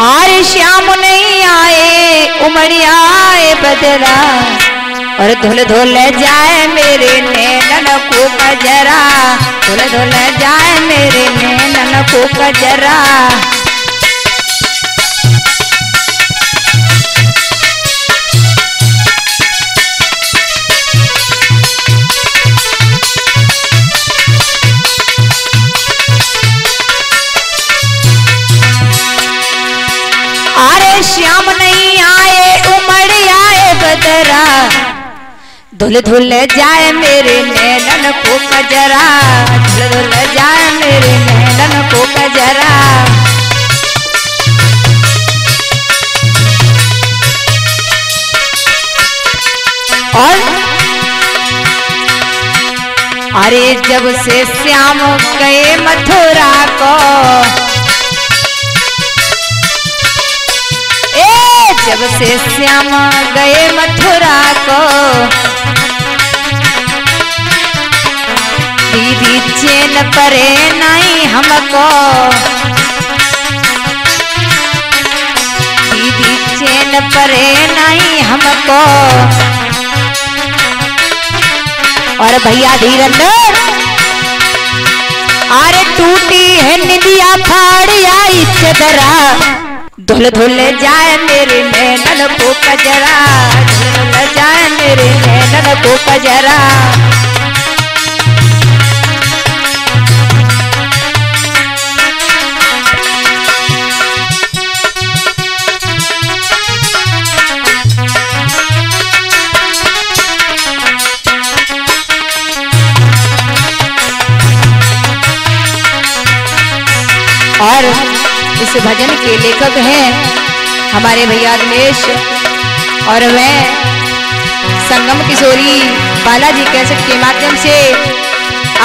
आरे श्याम नहीं आए उमड़िया आए बदरा। और धुल धुल जाए मेरे नैनन को कजरा। धुल धुल जाए मेरे नैनन को कजरा। श्याम नहीं आए, उमड़ आए बदरा धुल धुल जाए मेरे नैनन को कजरा। धुल धुल जाए मेरे नैनन को कजरा। और? अरे जब से श्याम गए मथुरा को जब से श्याम गए मथुरा को। दीदी चैन परे नहीं हमको। दीदी चैन परे नहीं हमको। और भैया धीरंदर अरे टूटी है निदिया फाड़ आई चदरा। धुल धुल जाए मेरे नैनन को कजरा। धुल जाए मेरे नैनन को कजरा। और इस भजन के लेखक हैं हमारे भैया दिनेश और मैं, संगम किशोरी बालाजी कैसेट के माध्यम से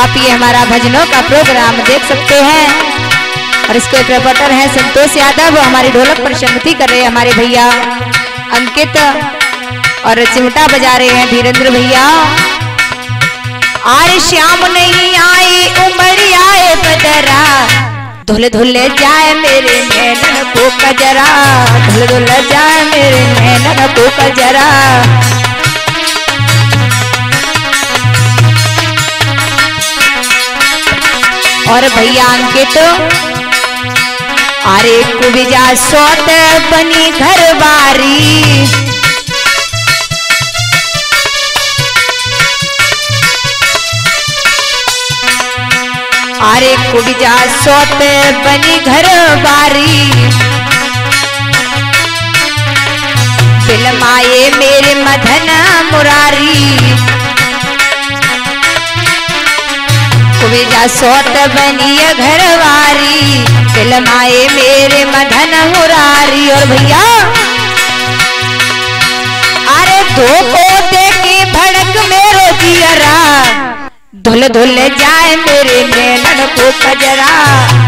आप ये हमारा भजनों का प्रोग्राम देख सकते हैं। और इसके प्रपटर हैं संतोष यादव, हमारी ढोलक पर संगति कर रहे हैं हमारे भैया अंकित और चिमटा बजा रहे हैं धीरेन्द्र भैया। आरे श्याम नहीं आई बदरा धुल धुल जाए मेरे नैनन को कजरा। धुल धुल जाए मेरे नैनन को कजरा। और भैया अंकित अरे कुबिजा सोत बनी घर बारी। अरे कुबिजा सोत बनी घर बारी। फिल्माए मेरे मधन मुरारी। कुबिजा सोत बनी घर वारी फिल्माए मेरे मधन मुरारी। और भैया, अरे दो को देखे भड़क मेरो जियरा धुल धुल जाए मेरे कजरा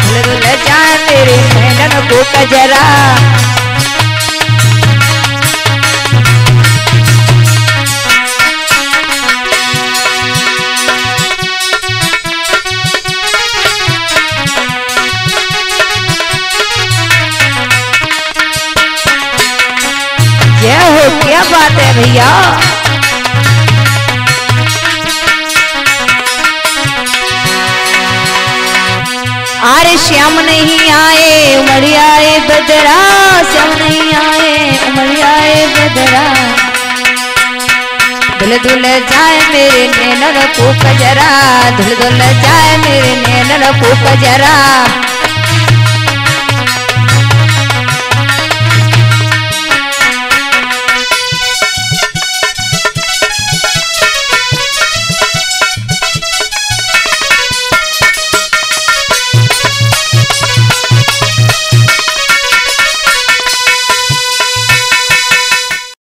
धुल धुल जाए मेरे को कजरा। हो क्या बात है भैया? श्याम नहीं आए उमड़ आए, बदरा, श्याम नहीं आए उमड़ आए, बदरा। धुल धुल जाए मेरे नैनर को कजरा धुल धुल जाए मेरे नैनर को कजरा।